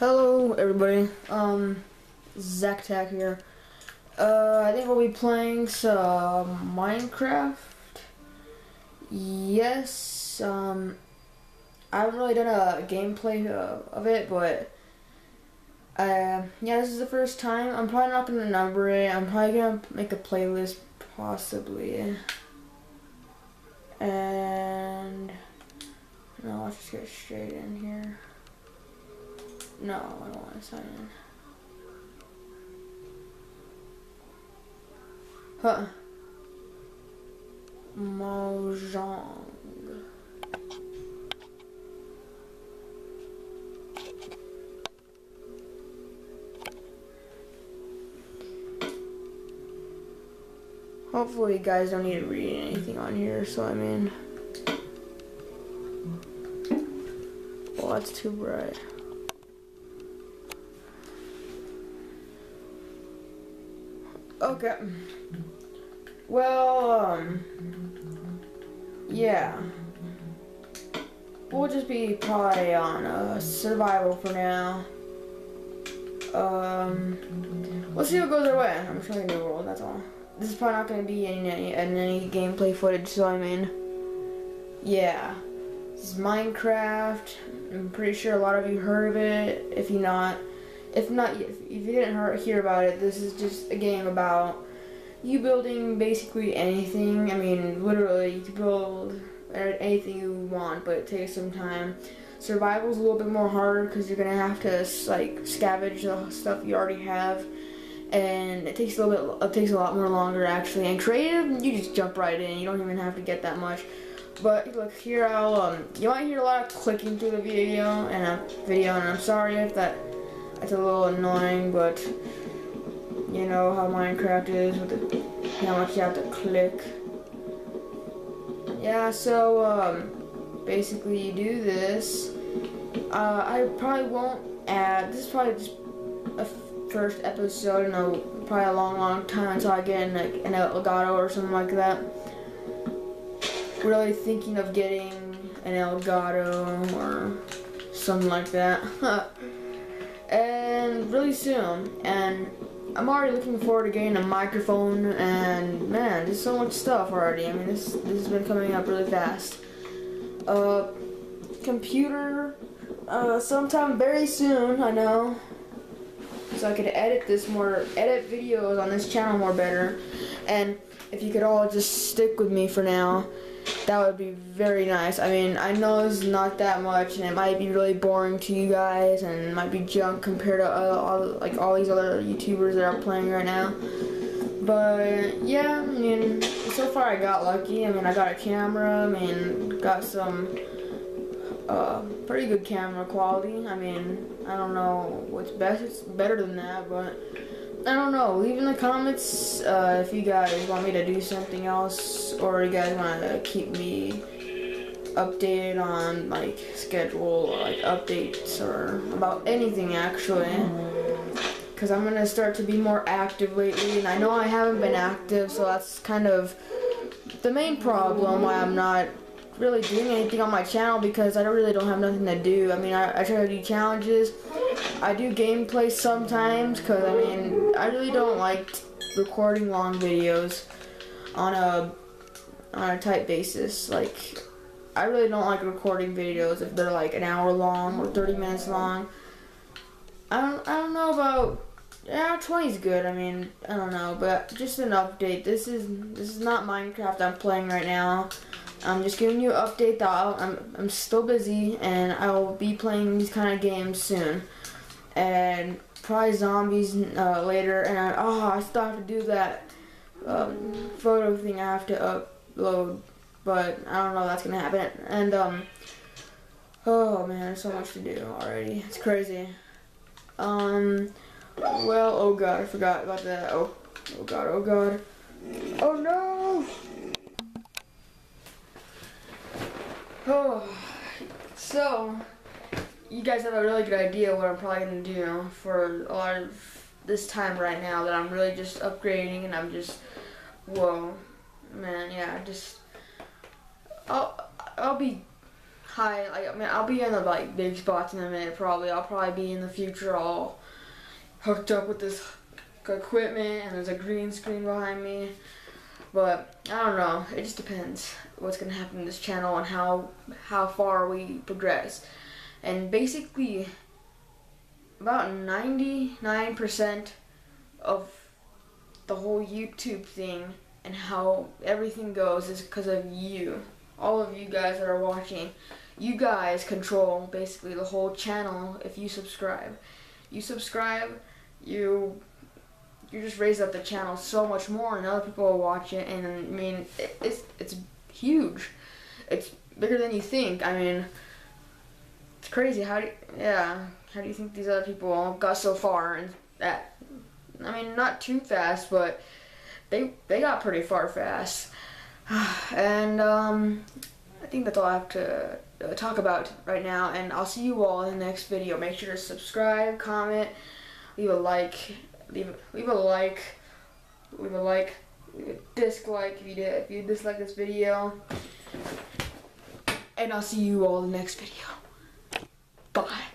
Hello, everybody. Um, Zachattack here. Uh, I think we'll be playing some Minecraft. Yes. Um, I haven't really done a gameplay of it, but uh, yeah, this is the first time. I'm probably not gonna number it. I'm probably gonna make a playlist, possibly. And no, let's just get straight in here. No, I don't want to sign in. Huh. Mojang. Hopefully you guys don't need to read anything on here, so I mean... Well, that's too bright. Okay. Well, um, yeah. We'll just be probably on uh, survival for now. Um, we'll see what goes our way. I'm showing the world, that's all. This is probably not going to be in any, in any gameplay footage, so I mean, yeah. This is Minecraft. I'm pretty sure a lot of you heard of it. If you not, if not, if, you didn't hear about it, this is just a game about you building basically anything. I mean, literally, you can build anything you want, but it takes some time. Survival's a little bit more harder because you're gonna have to like scavenge the stuff you already have, and it takes a little bit. It takes a lot more longer actually. And creative, you just jump right in. You don't even have to get that much. But look here, I'll um, you might hear a lot of clicking through the video and a video, and I'm sorry if that it's a little annoying, but you know how Minecraft is with the, how much you have to click. Yeah, so um, basically you do this. Uh, I probably won't add. This is probably just a first episode in a probably a long, long time until I get in like an Elgato or something like that. Really thinking of getting an Elgato or something like that. really soon. And I'm already looking forward to getting a microphone. And man, there's so much stuff already. I mean, this this has been coming up really fast. Uh, computer. Uh, sometime very soon. I know. So I could edit this more, edit videos on this channel more better. And if you could all just stick with me for now that would be very nice. I mean, I know it's not that much, and it might be really boring to you guys, and it might be junk compared to all, all like all these other YouTubers that are playing right now. But yeah, I mean, so far I got lucky. I mean, I got a camera. I mean, got some uh, pretty good camera quality. I mean, I don't know what's best. It's better than that, but I don't know. Leave in the comments uh, if you guys want me to do something else or you guys want to keep me updated on like schedule or like updates or about anything actually. Because I'm going to start to be more active lately and I know I haven't been active so that's kind of the main problem why I'm not really doing anything on my channel because I don't really don't have nothing to do. I mean, I, I try to do challenges. I do gameplay sometimes because, I mean, I really don't like recording long videos on a on a tight basis. Like, I really don't like recording videos if they're like an hour long or 30 minutes long. I don't, I don't know about yeah, 20 is good. I mean, I don't know, but just an update. This is this is not Minecraft I'm playing right now. I'm just giving you an update that I'm, I'm still busy and I will be playing these kind of games soon. And probably zombies uh, later. And I, oh, I still have to do that um, photo thing I have to upload. But I don't know that's going to happen. And, um, oh man, there's so much to do already. It's crazy. Um, well, oh god, I forgot about that. Oh, oh god, oh god. Oh no! Oh, so you guys have a really good idea what I'm probably gonna do for a lot of this time right now that I'm really just upgrading and I'm just whoa man yeah just I'll I'll be high. Like I mean, I'll be in the like big spots in a minute. Probably, I'll probably be in the future all hooked up with this equipment, and there's a green screen behind me. But I don't know. It just depends what's gonna happen in this channel and how how far we progress. And basically, about 99% of the whole YouTube thing and how everything goes is because of you. All of you guys that are watching. You guys control basically the whole channel if you subscribe. You subscribe, you you just raise up the channel so much more and other people will watch it and I mean it, it's it's huge. It's bigger than you think. I mean it's crazy how do you, yeah, how do you think these other people got so far and that I mean not too fast but they they got pretty far fast. and um, I think that's all I have to uh, talk about right now. And I'll see you all in the next video. Make sure to subscribe, comment, leave a like, leave leave a like, leave a like, leave a dislike if you did if you dislike this video. And I'll see you all in the next video. Bye.